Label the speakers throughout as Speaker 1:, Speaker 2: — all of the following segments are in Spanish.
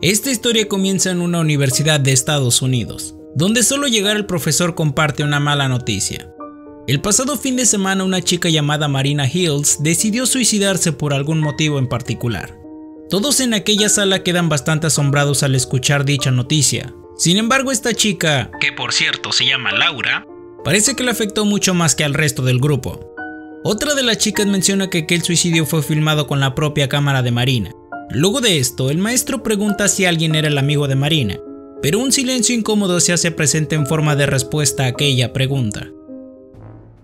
Speaker 1: Esta historia comienza en una universidad de Estados Unidos, donde solo llegar el profesor comparte una mala noticia. El pasado fin de semana una chica llamada Marina Hills decidió suicidarse por algún motivo en particular. Todos en aquella sala quedan bastante asombrados al escuchar dicha noticia. Sin embargo esta chica, que por cierto se llama Laura, parece que le afectó mucho más que al resto del grupo. Otra de las chicas menciona que aquel suicidio fue filmado con la propia cámara de Marina, Luego de esto, el maestro pregunta si alguien era el amigo de Marina, pero un silencio incómodo se hace presente en forma de respuesta a aquella pregunta.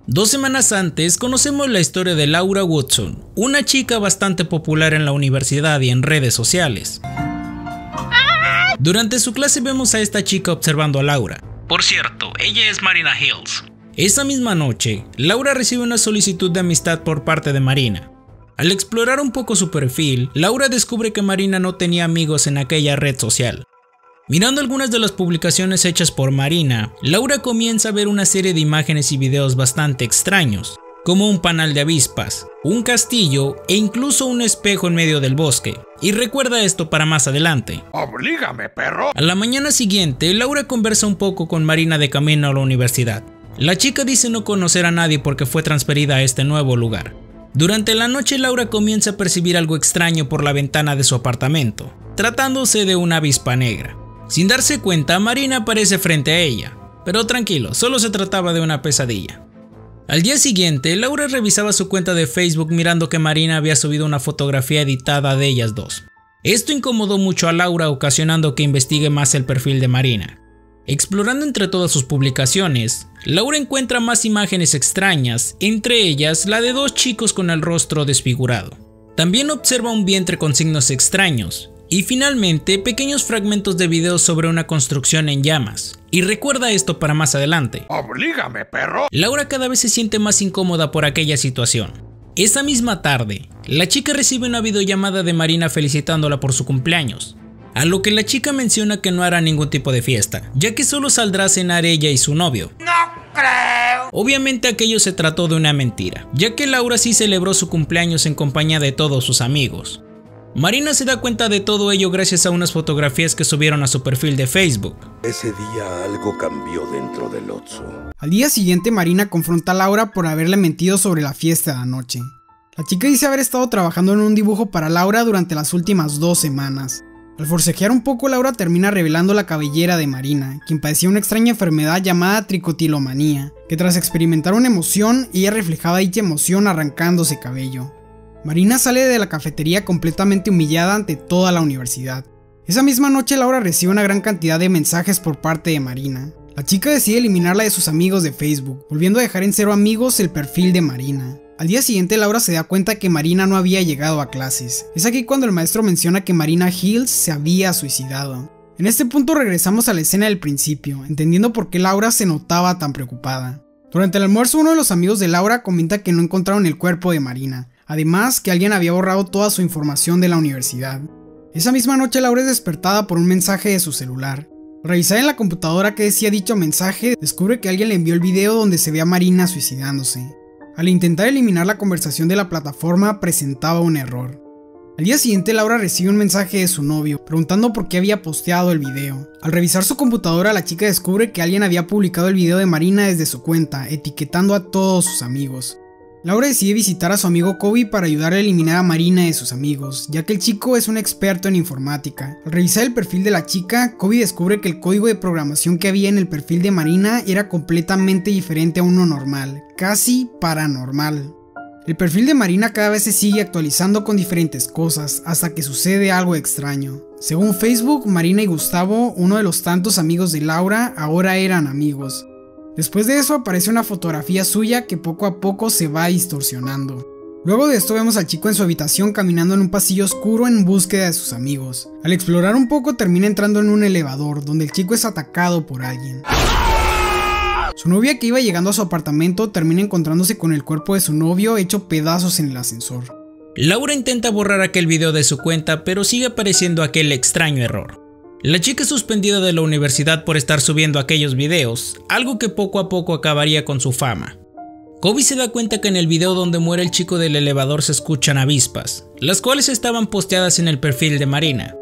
Speaker 1: Dos semanas antes conocemos la historia de Laura Woodson, una chica bastante popular en la universidad y en redes sociales. Durante su clase vemos a esta chica observando a Laura. Por cierto, ella es Marina Hills. Esa misma noche, Laura recibe una solicitud de amistad por parte de Marina, al explorar un poco su perfil, Laura descubre que Marina no tenía amigos en aquella red social. Mirando algunas de las publicaciones hechas por Marina, Laura comienza a ver una serie de imágenes y videos bastante extraños, como un panal de avispas, un castillo e incluso un espejo en medio del bosque. Y recuerda esto para más adelante.
Speaker 2: ¡Oblígame, perro!
Speaker 1: A la mañana siguiente, Laura conversa un poco con Marina de camino a la universidad. La chica dice no conocer a nadie porque fue transferida a este nuevo lugar. Durante la noche Laura comienza a percibir algo extraño por la ventana de su apartamento, tratándose de una avispa negra. Sin darse cuenta, Marina aparece frente a ella, pero tranquilo, solo se trataba de una pesadilla. Al día siguiente, Laura revisaba su cuenta de Facebook mirando que Marina había subido una fotografía editada de ellas dos. Esto incomodó mucho a Laura ocasionando que investigue más el perfil de Marina. Explorando entre todas sus publicaciones, Laura encuentra más imágenes extrañas, entre ellas la de dos chicos con el rostro desfigurado. También observa un vientre con signos extraños, y finalmente pequeños fragmentos de videos sobre una construcción en llamas. Y recuerda esto para más adelante.
Speaker 2: ¡Oblígame, perro!
Speaker 1: Laura cada vez se siente más incómoda por aquella situación. Esa misma tarde, la chica recibe una videollamada de Marina felicitándola por su cumpleaños. A lo que la chica menciona que no hará ningún tipo de fiesta, ya que solo saldrá a cenar ella y su novio.
Speaker 2: ¡No creo!
Speaker 1: Obviamente aquello se trató de una mentira, ya que Laura sí celebró su cumpleaños en compañía de todos sus amigos. Marina se da cuenta de todo ello gracias a unas fotografías que subieron a su perfil de Facebook.
Speaker 3: Ese día algo cambió dentro del Otso.
Speaker 4: Al día siguiente Marina confronta a Laura por haberle mentido sobre la fiesta de anoche. La chica dice haber estado trabajando en un dibujo para Laura durante las últimas dos semanas, al forcejear un poco, Laura termina revelando la cabellera de Marina, quien padecía una extraña enfermedad llamada tricotilomanía, que tras experimentar una emoción, ella reflejaba dicha emoción arrancándose cabello. Marina sale de la cafetería completamente humillada ante toda la universidad. Esa misma noche Laura recibe una gran cantidad de mensajes por parte de Marina. La chica decide eliminarla de sus amigos de Facebook, volviendo a dejar en cero amigos el perfil de Marina. Al día siguiente Laura se da cuenta que Marina no había llegado a clases. Es aquí cuando el maestro menciona que Marina Hills se había suicidado. En este punto regresamos a la escena del principio, entendiendo por qué Laura se notaba tan preocupada. Durante el almuerzo uno de los amigos de Laura comenta que no encontraron el cuerpo de Marina, además que alguien había borrado toda su información de la universidad. Esa misma noche Laura es despertada por un mensaje de su celular. Revisar en la computadora que decía dicho mensaje, descubre que alguien le envió el video donde se ve a Marina suicidándose. Al intentar eliminar la conversación de la plataforma presentaba un error. Al día siguiente Laura recibe un mensaje de su novio preguntando por qué había posteado el video. Al revisar su computadora la chica descubre que alguien había publicado el video de Marina desde su cuenta, etiquetando a todos sus amigos. Laura decide visitar a su amigo Kobe para ayudar a eliminar a Marina de sus amigos, ya que el chico es un experto en informática. Al revisar el perfil de la chica, Kobe descubre que el código de programación que había en el perfil de Marina era completamente diferente a uno normal, casi paranormal. El perfil de Marina cada vez se sigue actualizando con diferentes cosas, hasta que sucede algo extraño. Según Facebook, Marina y Gustavo, uno de los tantos amigos de Laura, ahora eran amigos. Después de eso aparece una fotografía suya que poco a poco se va distorsionando. Luego de esto vemos al chico en su habitación caminando en un pasillo oscuro en búsqueda de sus amigos. Al explorar un poco termina entrando en un elevador donde el chico es atacado por alguien. Su novia que iba llegando a su apartamento termina encontrándose con el cuerpo de su novio hecho pedazos en el ascensor.
Speaker 1: Laura intenta borrar aquel video de su cuenta pero sigue apareciendo aquel extraño error. La chica es suspendida de la universidad por estar subiendo aquellos videos, algo que poco a poco acabaría con su fama. Kobe se da cuenta que en el video donde muere el chico del elevador se escuchan avispas, las cuales estaban posteadas en el perfil de Marina.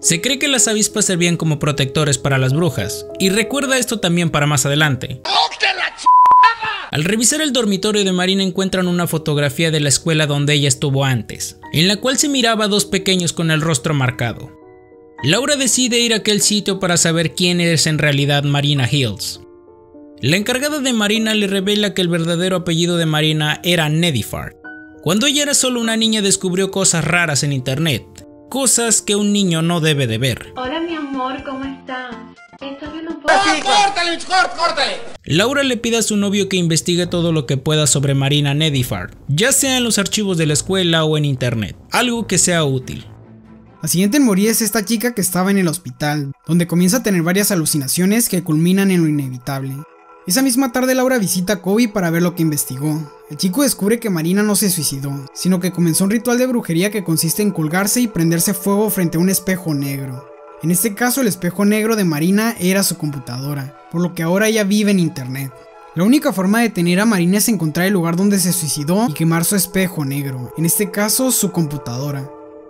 Speaker 1: Se cree que las avispas servían como protectores para las brujas, y recuerda esto también para más adelante. Al revisar el dormitorio de Marina encuentran una fotografía de la escuela donde ella estuvo antes, en la cual se miraba a dos pequeños con el rostro marcado. Laura decide ir a aquel sitio para saber quién es en realidad Marina Hills. La encargada de Marina le revela que el verdadero apellido de Marina era Nedifar. Cuando ella era solo una niña descubrió cosas raras en internet, cosas que un niño no debe de ver.
Speaker 5: Hola mi amor, ¿cómo estás? ¿Estás viendo un
Speaker 2: ¡Córtale, córtale!
Speaker 1: Laura le pide a su novio que investigue todo lo que pueda sobre Marina Nedifar, ya sea en los archivos de la escuela o en internet, algo que sea útil.
Speaker 4: La siguiente en morir es esta chica que estaba en el hospital, donde comienza a tener varias alucinaciones que culminan en lo inevitable. Esa misma tarde Laura visita a Kobe para ver lo que investigó. El chico descubre que Marina no se suicidó, sino que comenzó un ritual de brujería que consiste en colgarse y prenderse fuego frente a un espejo negro. En este caso el espejo negro de Marina era su computadora, por lo que ahora ella vive en internet. La única forma de detener a Marina es encontrar el lugar donde se suicidó y quemar su espejo negro, en este caso su computadora.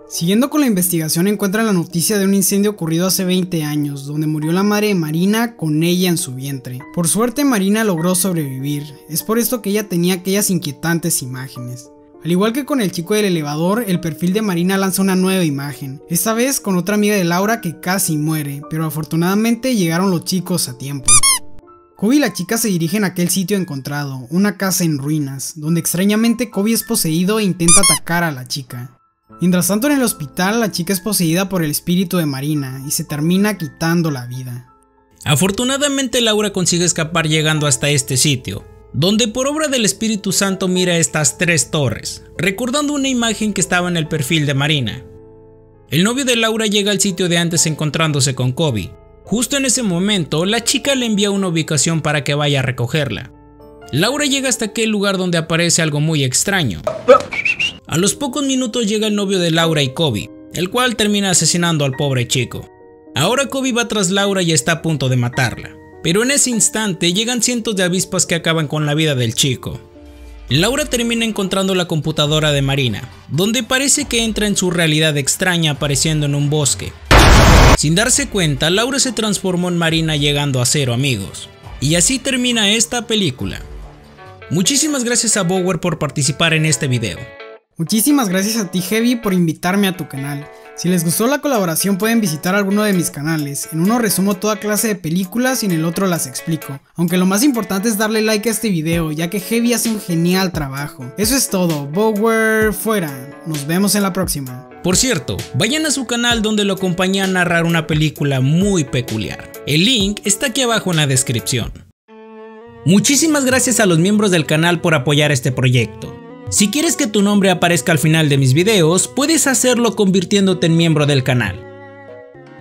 Speaker 4: Siguiendo con la investigación encuentran la noticia de un incendio ocurrido hace 20 años, donde murió la madre de Marina con ella en su vientre. Por suerte Marina logró sobrevivir, es por esto que ella tenía aquellas inquietantes imágenes. Al igual que con el chico del elevador, el perfil de Marina lanza una nueva imagen, esta vez con otra amiga de Laura que casi muere, pero afortunadamente llegaron los chicos a tiempo. Kobe y la chica se dirigen a aquel sitio encontrado, una casa en ruinas, donde extrañamente Kobe es poseído e intenta atacar a la chica. Mientras tanto en el hospital la chica es poseída por el espíritu de Marina y se termina quitando la vida.
Speaker 1: Afortunadamente Laura consigue escapar llegando hasta este sitio, donde por obra del Espíritu Santo mira estas tres torres, recordando una imagen que estaba en el perfil de Marina. El novio de Laura llega al sitio de antes encontrándose con Kobe. Justo en ese momento, la chica le envía una ubicación para que vaya a recogerla. Laura llega hasta aquel lugar donde aparece algo muy extraño. A los pocos minutos llega el novio de Laura y Kobe, el cual termina asesinando al pobre chico. Ahora Kobe va tras Laura y está a punto de matarla, pero en ese instante llegan cientos de avispas que acaban con la vida del chico. Laura termina encontrando la computadora de Marina, donde parece que entra en su realidad extraña apareciendo en un bosque. Sin darse cuenta, Laura se transformó en Marina llegando a cero amigos. Y así termina esta película. Muchísimas gracias a Bower por participar en este video.
Speaker 4: Muchísimas gracias a ti Heavy por invitarme a tu canal. Si les gustó la colaboración pueden visitar alguno de mis canales, en uno resumo toda clase de películas y en el otro las explico. Aunque lo más importante es darle like a este video, ya que Heavy hace un genial trabajo. Eso es todo, Bower fuera, nos vemos en la próxima.
Speaker 1: Por cierto, vayan a su canal donde lo acompaña a narrar una película muy peculiar. El link está aquí abajo en la descripción. Muchísimas gracias a los miembros del canal por apoyar este proyecto. Si quieres que tu nombre aparezca al final de mis videos, puedes hacerlo convirtiéndote en miembro del canal.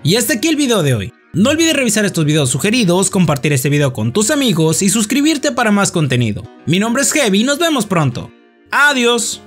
Speaker 1: Y hasta aquí el video de hoy. No olvides revisar estos videos sugeridos, compartir este video con tus amigos y suscribirte para más contenido. Mi nombre es Heavy y nos vemos pronto. Adiós.